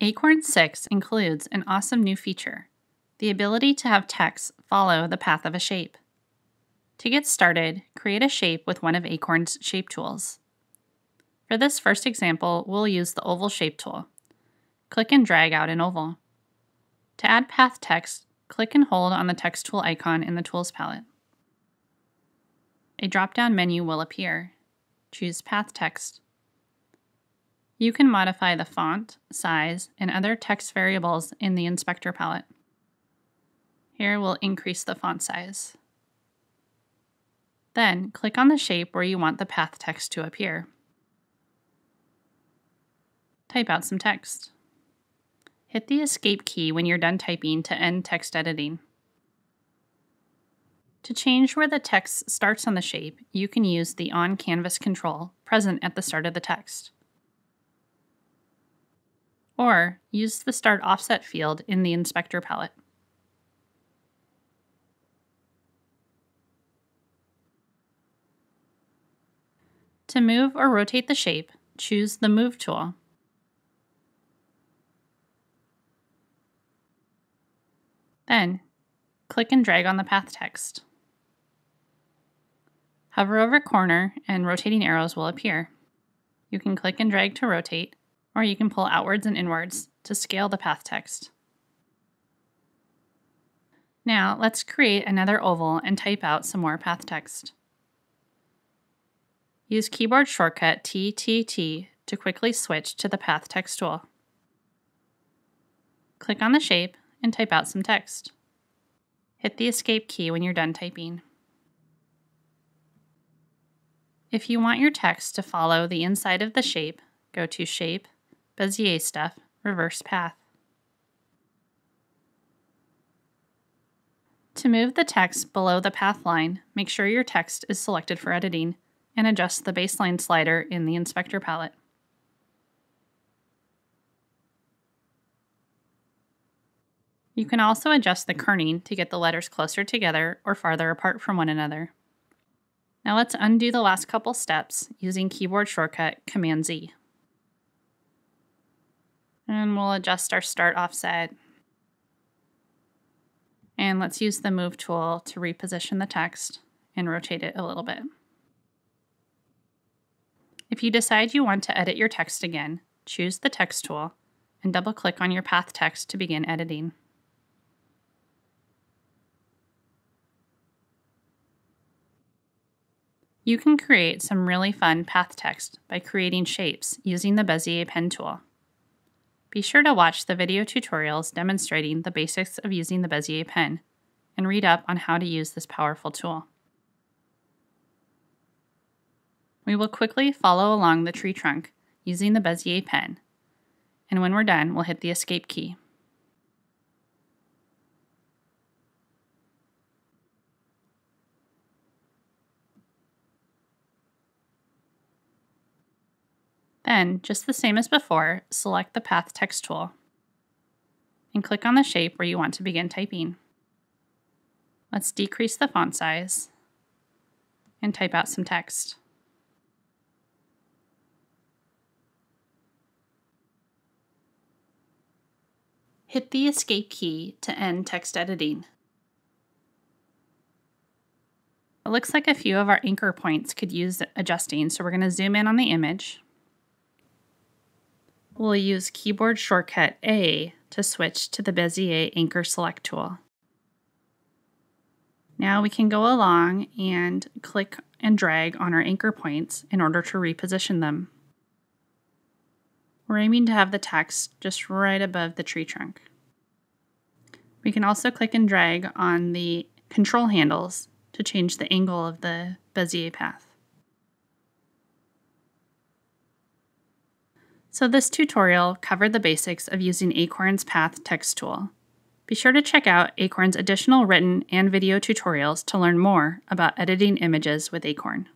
Acorn 6 includes an awesome new feature the ability to have text follow the path of a shape. To get started, create a shape with one of Acorn's shape tools. For this first example, we'll use the Oval Shape tool. Click and drag out an oval. To add path text, click and hold on the text tool icon in the Tools palette. A drop-down menu will appear. Choose Path Text. You can modify the font, size, and other text variables in the Inspector palette. Here we'll increase the font size. Then click on the shape where you want the path text to appear. Type out some text. Hit the Escape key when you're done typing to end text editing. To change where the text starts on the shape, you can use the On Canvas control present at the start of the text. Or use the Start Offset field in the Inspector palette. To move or rotate the shape, choose the Move tool. Then, click and drag on the path text. Hover over corner and rotating arrows will appear. You can click and drag to rotate, or you can pull outwards and inwards to scale the path text. Now let's create another oval and type out some more path text. Use keyboard shortcut TTT to quickly switch to the Path Text tool. Click on the shape and type out some text. Hit the Escape key when you're done typing. If you want your text to follow the inside of the shape, go to Shape, Bezier Stuff, Reverse Path. To move the text below the path line, make sure your text is selected for editing and adjust the baseline slider in the Inspector palette. You can also adjust the kerning to get the letters closer together or farther apart from one another. Now let's undo the last couple steps using keyboard shortcut Command-Z. And we'll adjust our start offset. And let's use the Move tool to reposition the text and rotate it a little bit. If you decide you want to edit your text again, choose the Text tool and double-click on your path text to begin editing. You can create some really fun path text by creating shapes using the Bezier pen tool. Be sure to watch the video tutorials demonstrating the basics of using the Bezier pen and read up on how to use this powerful tool. We will quickly follow along the tree trunk using the Bezier pen, and when we're done, we'll hit the Escape key. Then, just the same as before, select the Path Text tool and click on the shape where you want to begin typing. Let's decrease the font size and type out some text. Hit the Escape key to end text editing. It looks like a few of our anchor points could use adjusting, so we're going to zoom in on the image. We'll use keyboard shortcut A to switch to the Bezier Anchor Select tool. Now we can go along and click and drag on our anchor points in order to reposition them. We're aiming to have the text just right above the tree trunk. We can also click and drag on the control handles to change the angle of the Bezier path. So this tutorial covered the basics of using Acorn's Path text tool. Be sure to check out Acorn's additional written and video tutorials to learn more about editing images with Acorn.